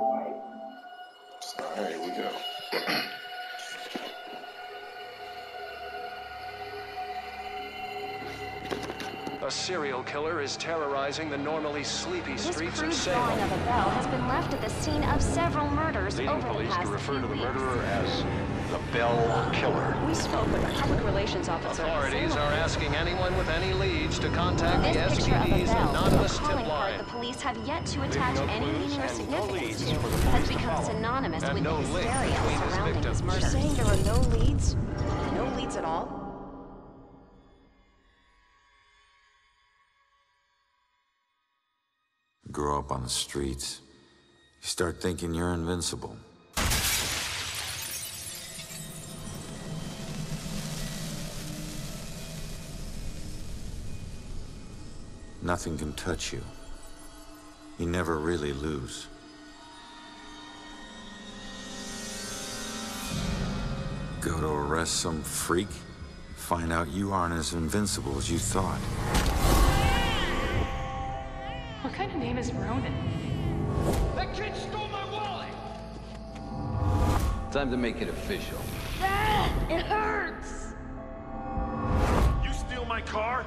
Alright, here we go. A serial killer is terrorizing the normally sleepy This streets of crude Salem. drawing of a bell has been left at the scene of several murders leading over the police past to refer few to the weeks. murderer as the Bell Killer. We spoke with a public relations officer. Authorities are asking anyone with any leads to contact This the picture SPD's anonymous tip line. The police have yet to attach no any meaning or significance to, has become synonymous with no the hysteria surrounding his victims. murder. You're saying there are no leads? No leads at all? Grow up on the streets. You start thinking you're invincible. Nothing can touch you. You never really lose. Go to arrest some freak, find out you aren't as invincible as you thought. What kind of name is Ronan? That kid stole my wallet! Time to make it official. It hurts! You steal my car?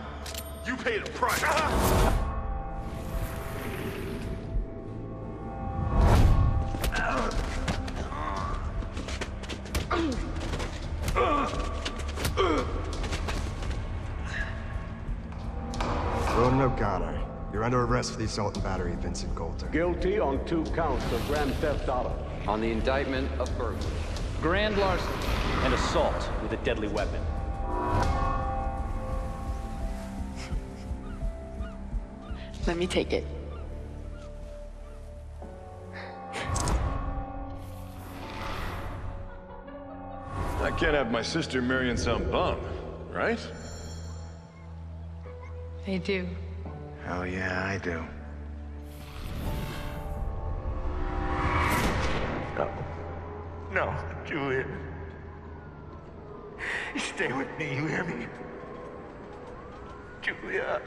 You paid a price. arrest for the assault and battery of Vincent Coulter. Guilty on two counts of grand theft auto. On the indictment of burglary. Grand larceny and assault with a deadly weapon. Let me take it. I can't have my sister marrying some bum, right? They do. Hell yeah, I do. No. No, Julia. Stay with me, you hear me? Julia.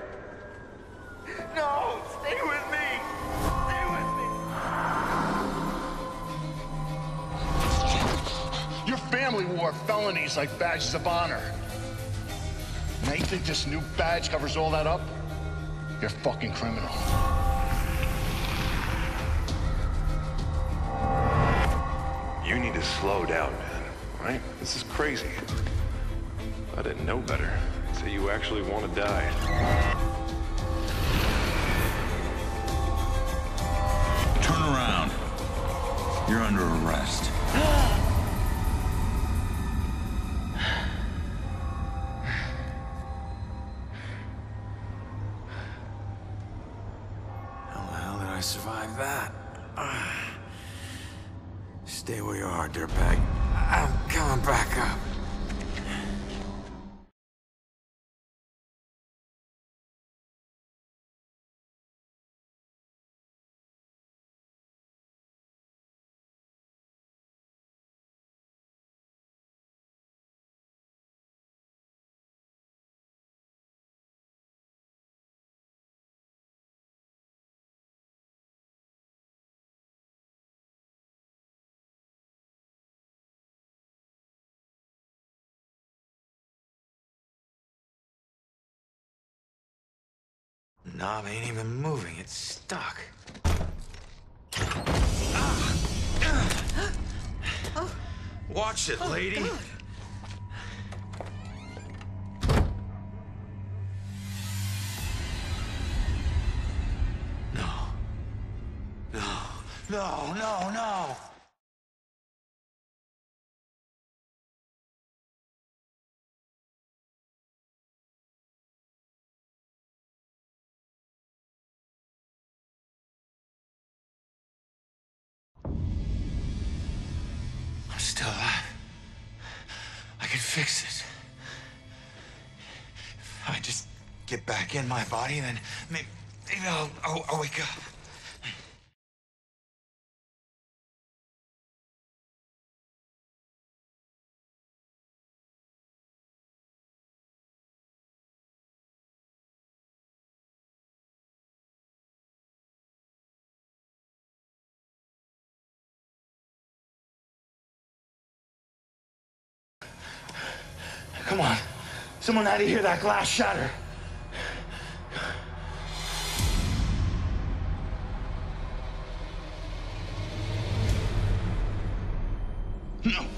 No, stay with me. Stay with me. Your family wore felonies like badges of honor. Now you think this new badge covers all that up? You're a fucking criminal. You need to slow down, man. Right? This is crazy. I didn't know better. So you actually want to die. Turn around. You're under arrest. Knob ain't even moving. It's stuck. Ah. Watch it, lady. No. No. No, no, no. Still alive. I can fix this. If I just get back in my body, then maybe, maybe I'll, I'll, I'll wake up. Someone had to hear that glass shatter. No.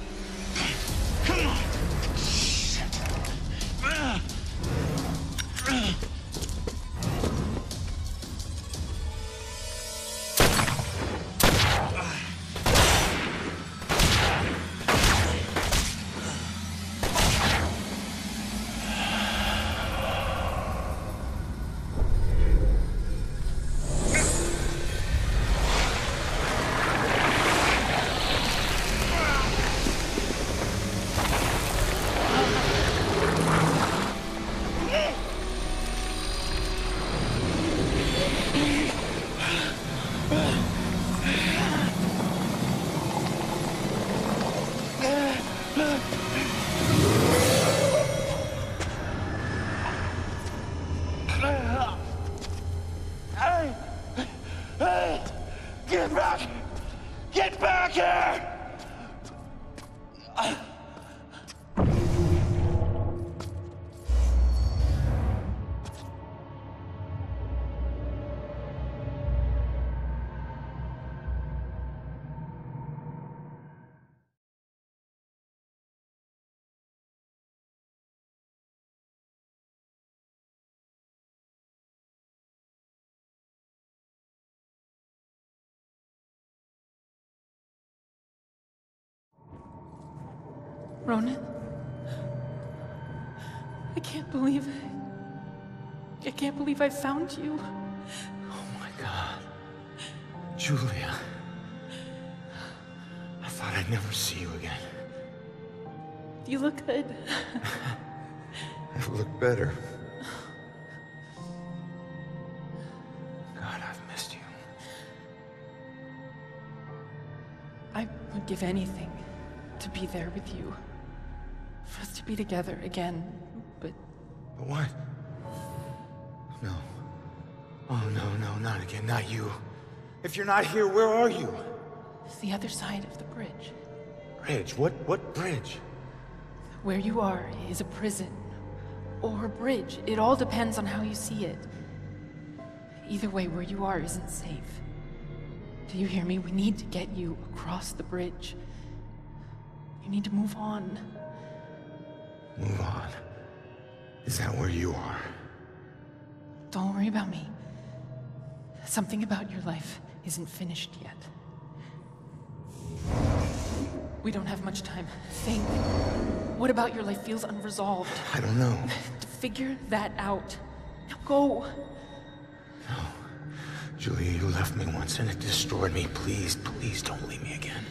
Ronan? I can't believe it. I can't believe I found you. Oh my god. Julia. I thought I'd never see you again. You look good. I look better. God, I've missed you. I would give anything to be there with you. For us to be together again. But But what? No. Oh, no, no, not again. Not you. If you're not here, where are you? it's the other side of the bridge. Bridge? What, what bridge? Where you are is a prison. Or a bridge. It all depends on how you see it. Either way, where you are isn't safe. Do you hear me? We need to get you across the bridge. You need to move on. Move on. Is that where you are? Don't worry about me. Something about your life isn't finished yet. We don't have much time. Think. What about your life feels unresolved? I don't know. Figure that out. Now go. No. Julia, you left me once and it destroyed me. Please, please don't leave me again.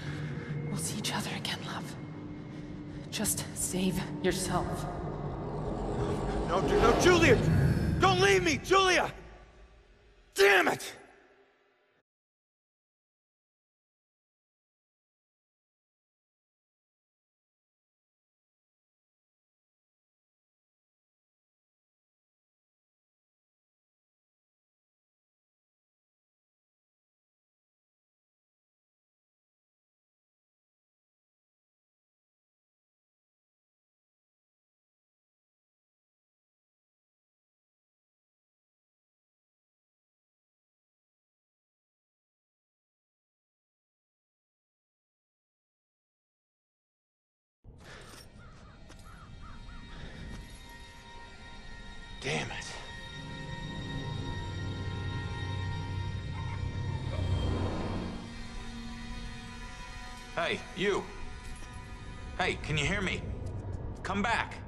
We'll see each other again, love. Just save yourself. No, Ju- no, Julia! Don't leave me, Julia! Damn it! Hey, you. Hey, can you hear me? Come back.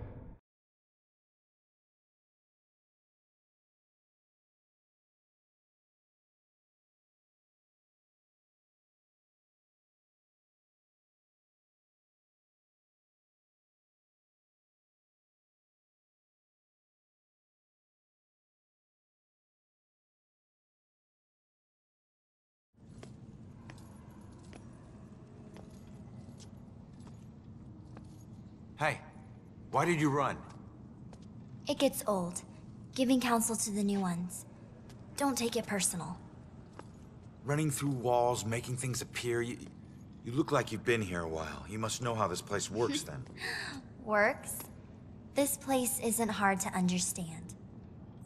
Hey, why did you run? It gets old, giving counsel to the new ones. Don't take it personal. Running through walls, making things appear. You, you look like you've been here a while. You must know how this place works then. Works? This place isn't hard to understand.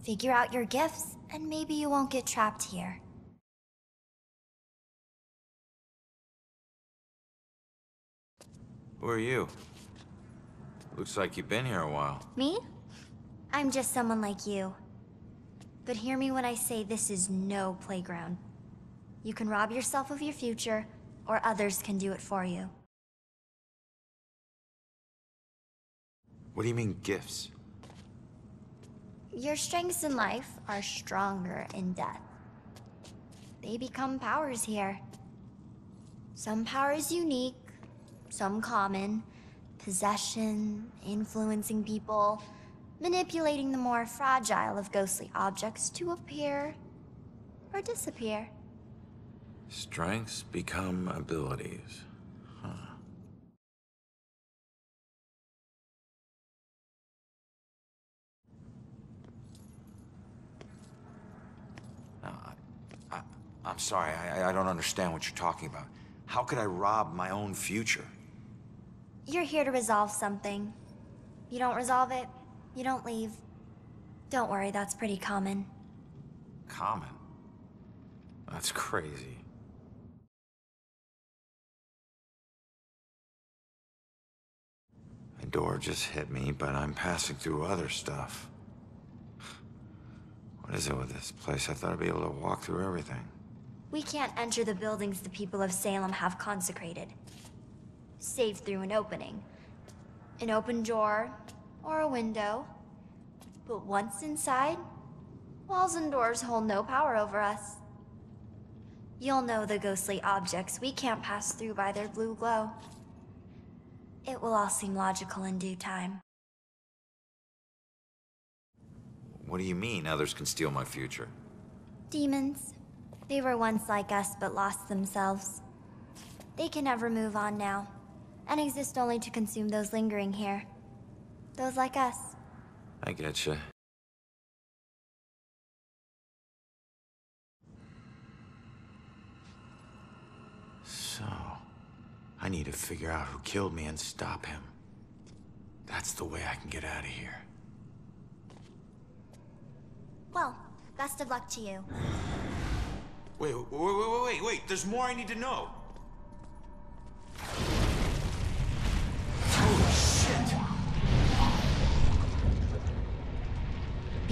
Figure out your gifts, and maybe you won't get trapped here. Who are you? Looks like you've been here a while. Me? I'm just someone like you. But hear me when I say this is no playground. You can rob yourself of your future, or others can do it for you. What do you mean, gifts? Your strengths in life are stronger in death. They become powers here. Some powers unique, some common. Possession, influencing people, manipulating the more fragile of ghostly objects to appear or disappear. Strengths become abilities. Huh. I, I, I'm sorry, I, I don't understand what you're talking about. How could I rob my own future? You're here to resolve something. You don't resolve it, you don't leave. Don't worry, that's pretty common. Common? That's crazy. My door just hit me, but I'm passing through other stuff. What is it with this place? I thought I'd be able to walk through everything. We can't enter the buildings the people of Salem have consecrated. Save through an opening. An open door, or a window. But once inside, walls and doors hold no power over us. You'll know the ghostly objects we can't pass through by their blue glow. It will all seem logical in due time. What do you mean others can steal my future? Demons. They were once like us but lost themselves. They can never move on now, and exist only to consume those lingering here. Those like us. I getcha. So, I need to figure out who killed me and stop him. That's the way I can get out of here. Well, best of luck to you. Wait, wait, wait, wait, wait, wait. There's more I need to know.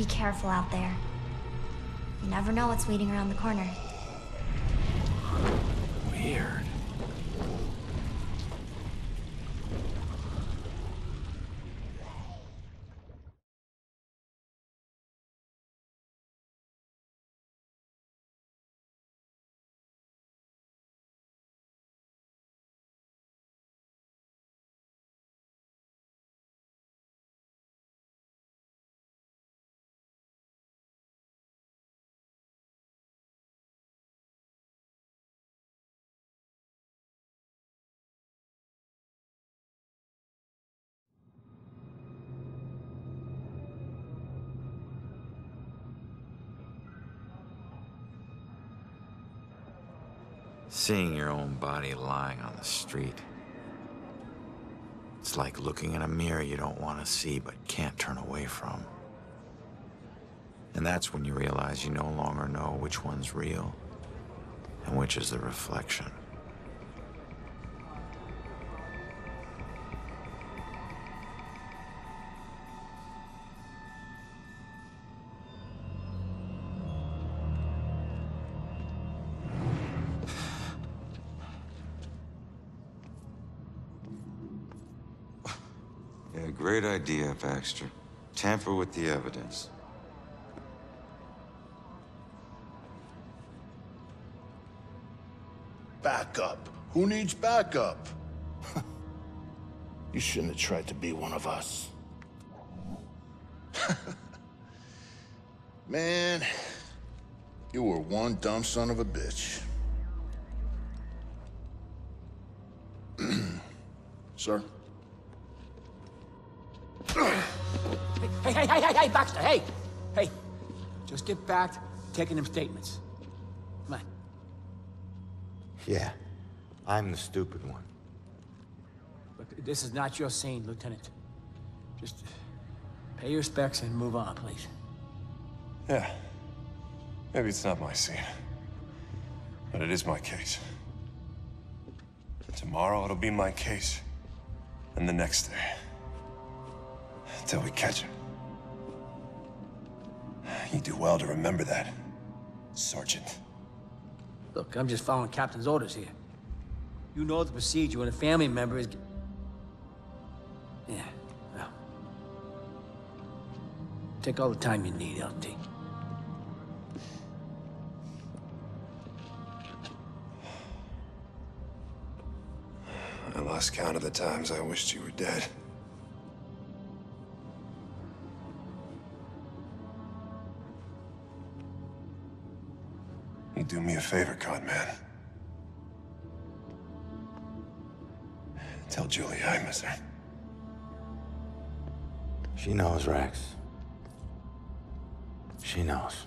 Be careful out there. You never know what's waiting around the corner. Weird. Seeing your own body lying on the street. It's like looking in a mirror you don't want to see but can't turn away from. And that's when you realize you no longer know which one's real and which is the reflection. Idea, Baxter. Tamper with the evidence. Backup. Who needs backup? you shouldn't have tried to be one of us. Man, you were one dumb son of a bitch. Sir? Hey, hey, hey, hey, Baxter, hey! Hey, just get back to taking them statements. Come on. Yeah, I'm the stupid one. Look, this is not your scene, Lieutenant. Just Pay your specs and move on, please. Yeah. Maybe it's not my scene. But it is my case. Tomorrow it'll be my case. And the next day. Until we catch him. You do well to remember that, Sergeant. Look, I'm just following Captain's orders here. You know the procedure when a family member is... Yeah, well... Take all the time you need, LT. I lost count of the times I wished you were dead. You do me a favor, con man. Tell Julie I miss her. She knows, Rex. She knows.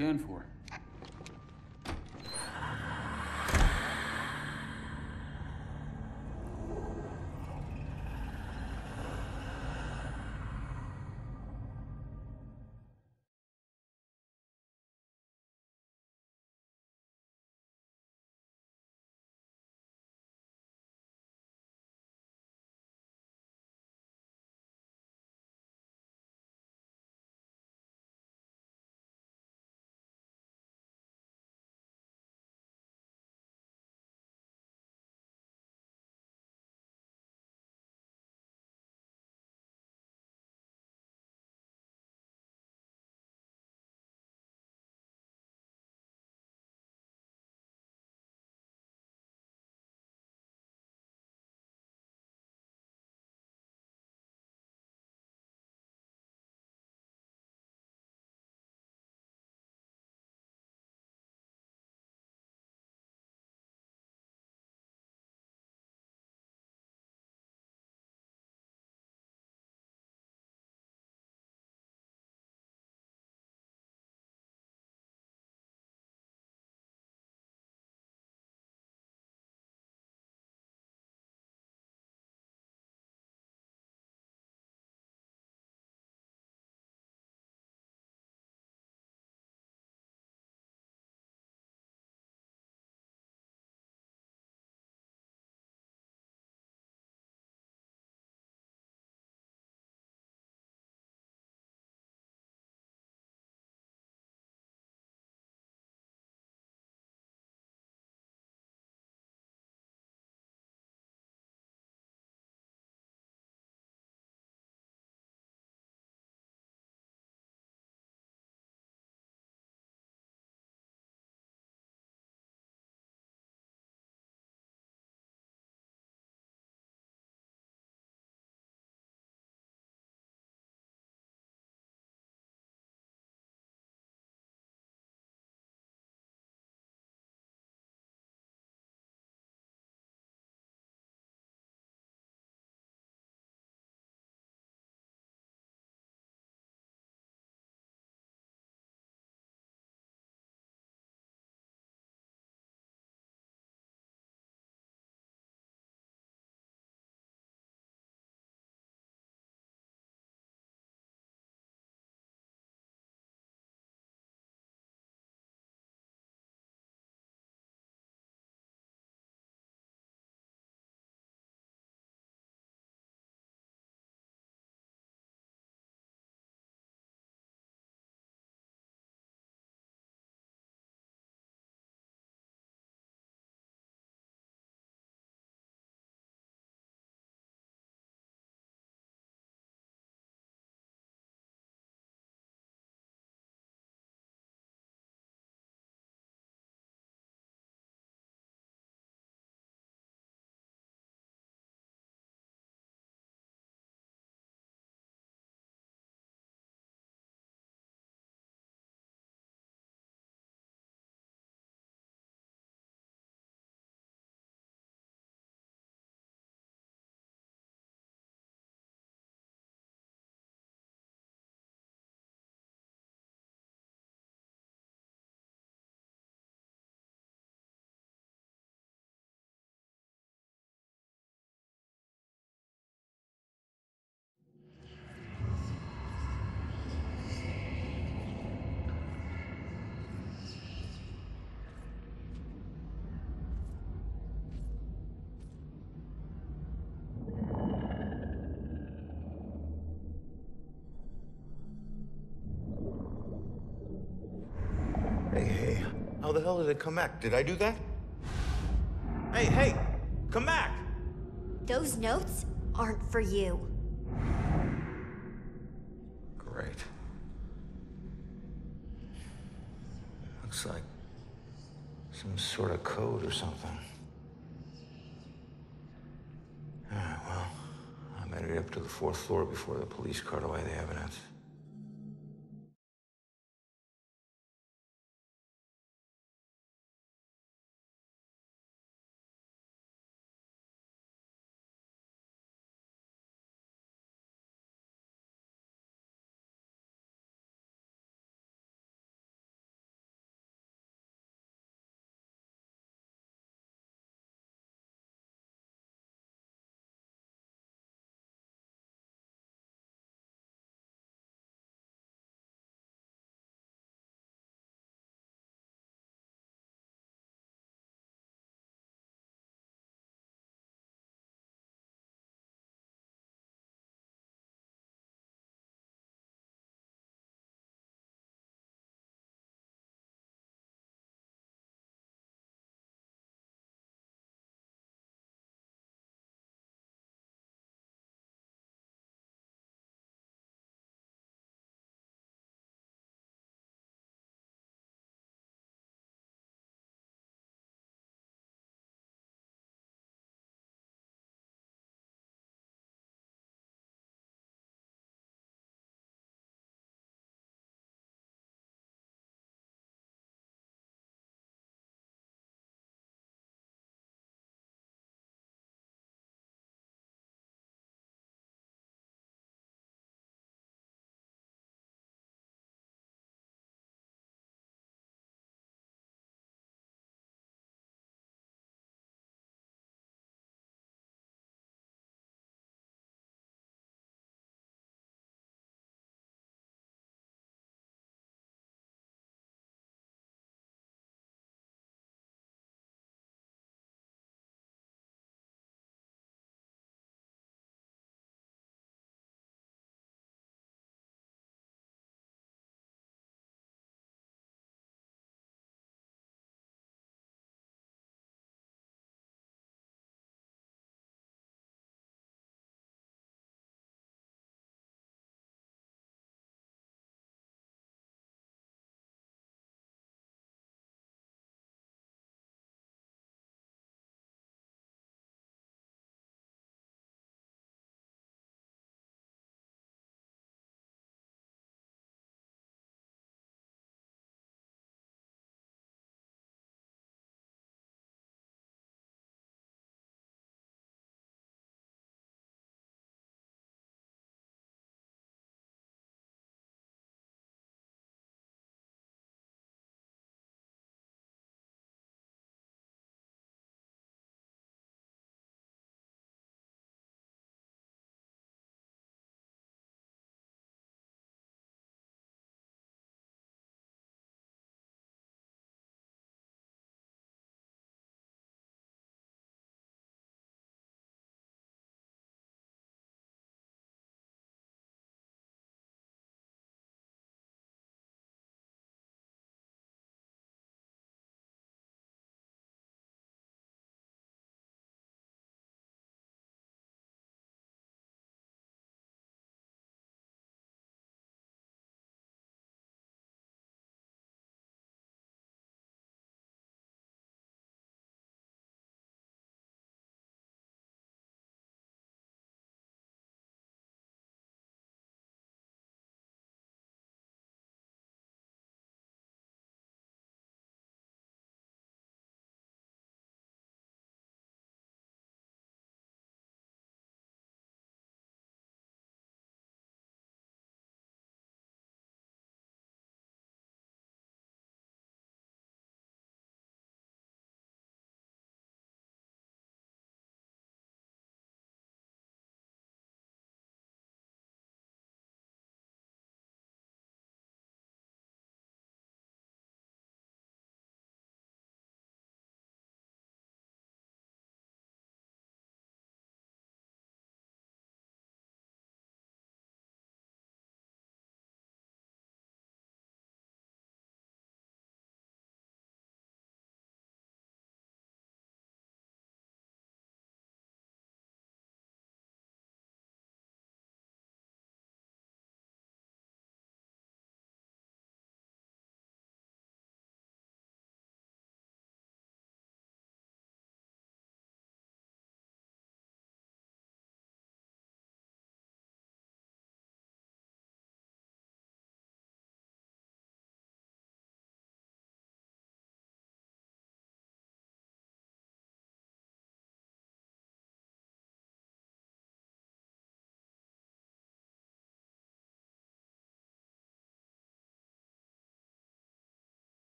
Ten four. How the hell did it come back? Did I do that? Hey, hey! Come back! Those notes aren't for you. Great. Looks like some sort of code or something. Alright, well, I made it up to the fourth floor before the police cart away the evidence.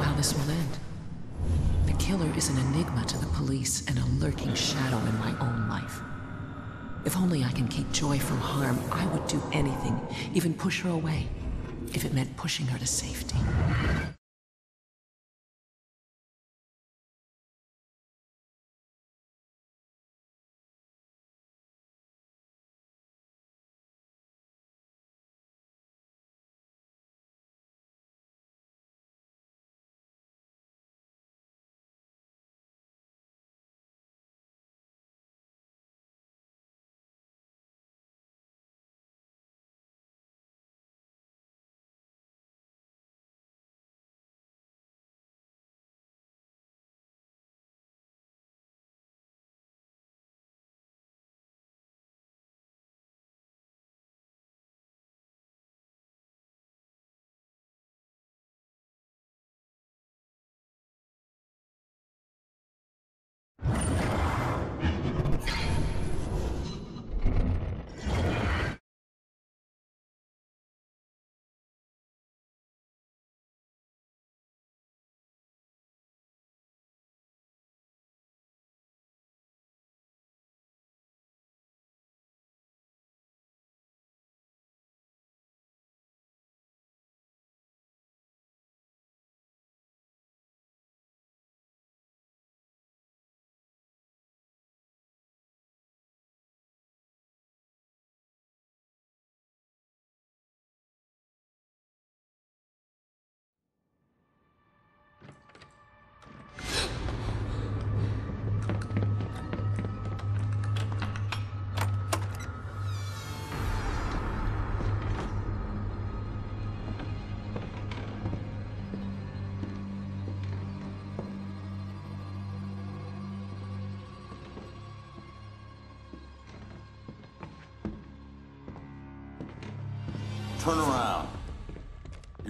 How this will end. The killer is an enigma to the police and a lurking shadow in my own life. If only I can keep Joy from harm, I would do anything, even push her away, if it meant pushing her to safety.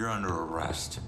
You're under arrest.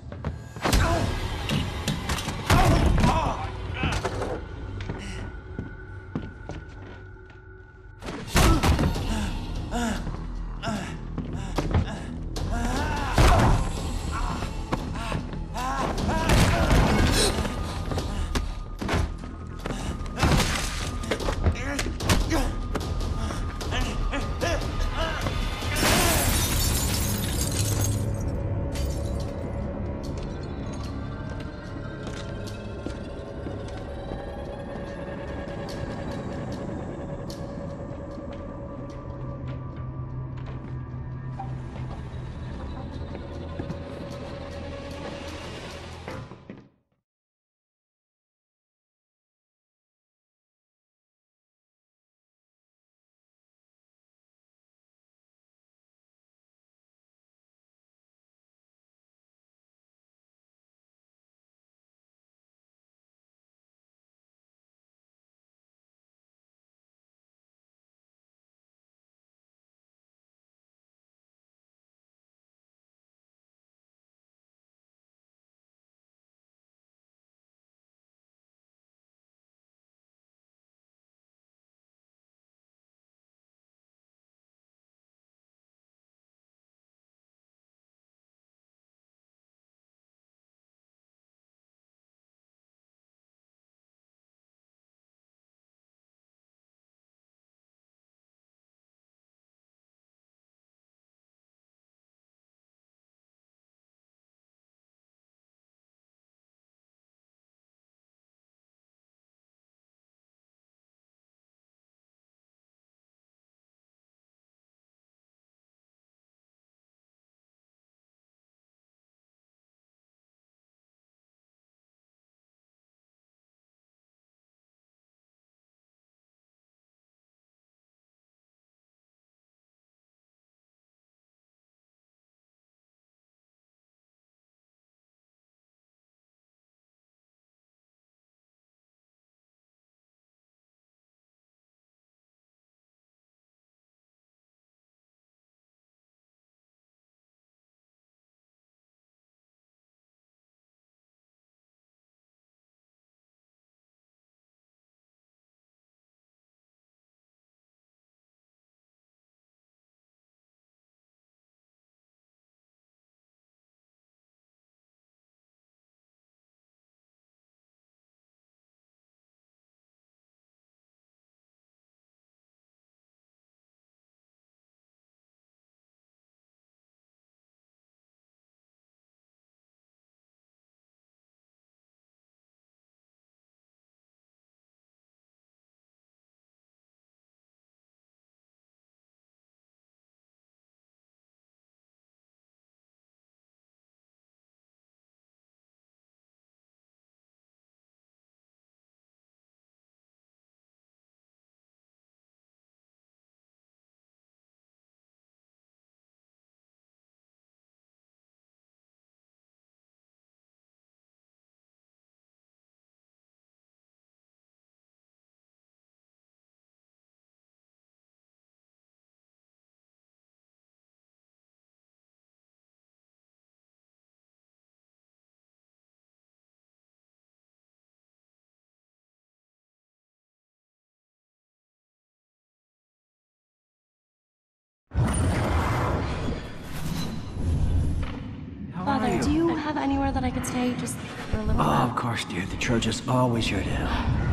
You? do you have anywhere that I could stay just for a little Oh, bit? of course, dear. The church is always your to help.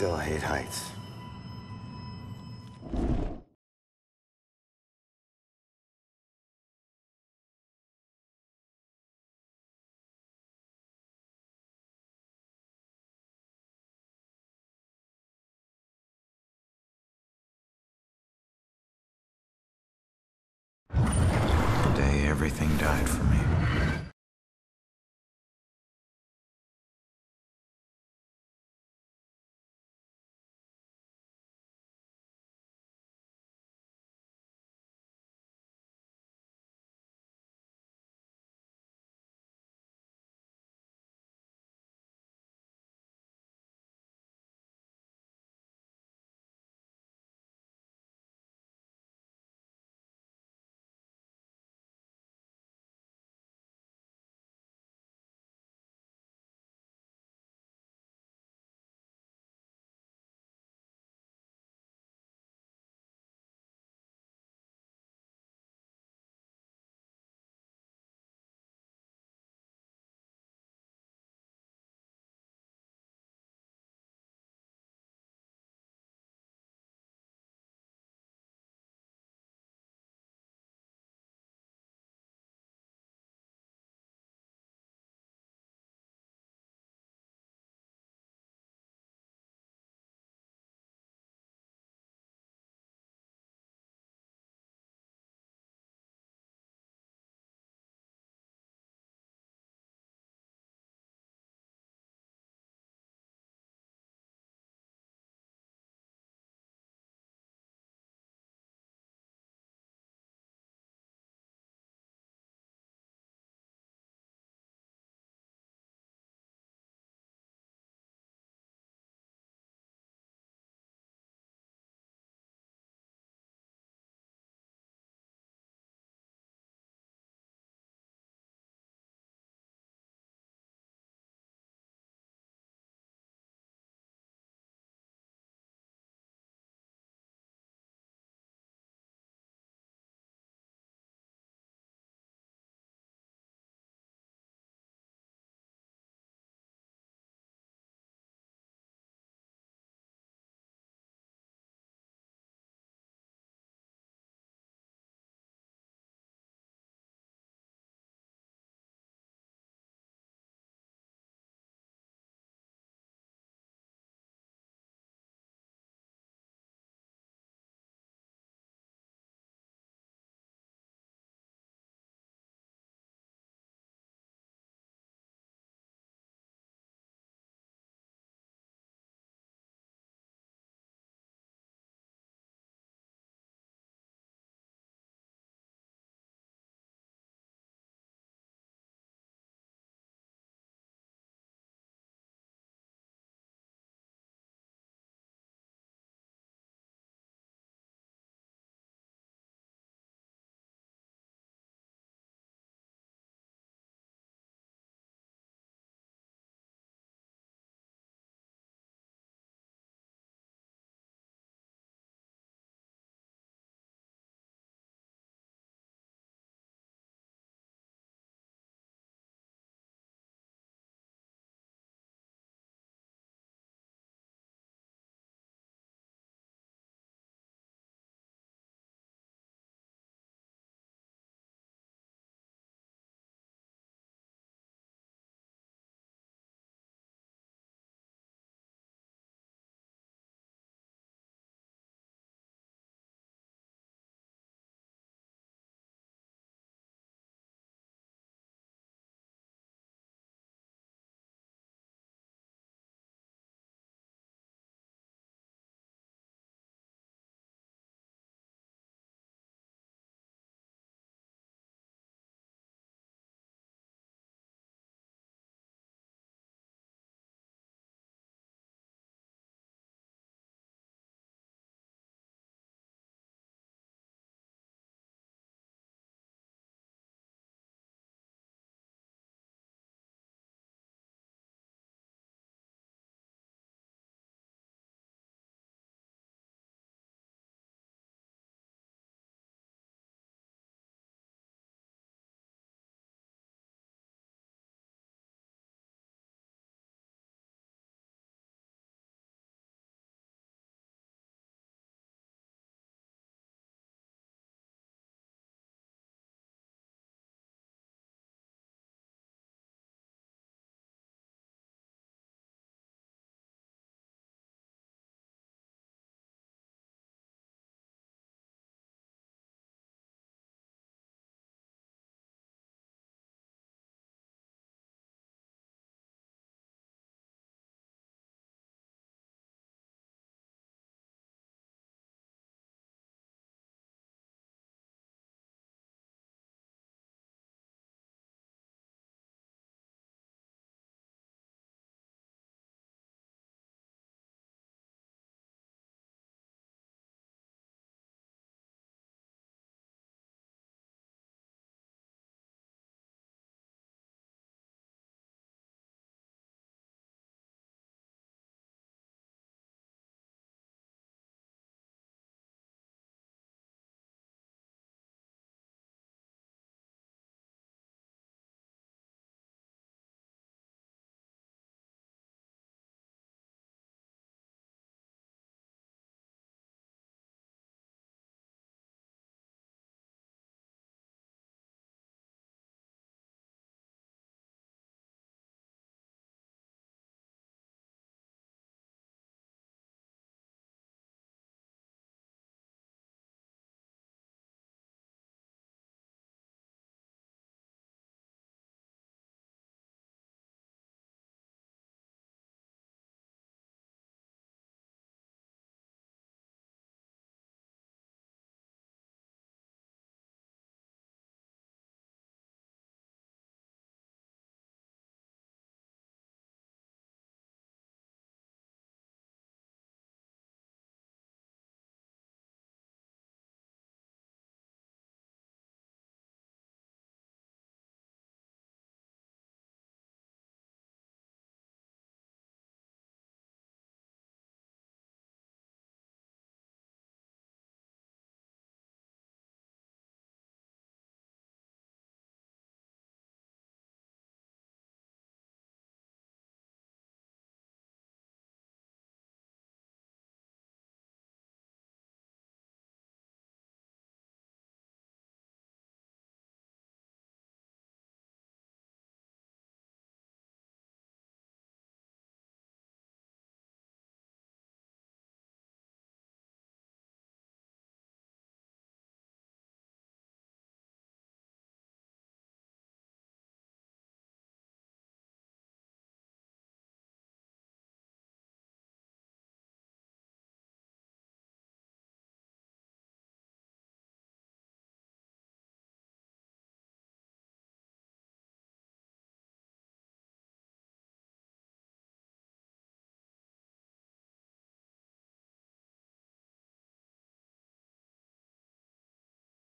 Still hate heights. Everything died for me.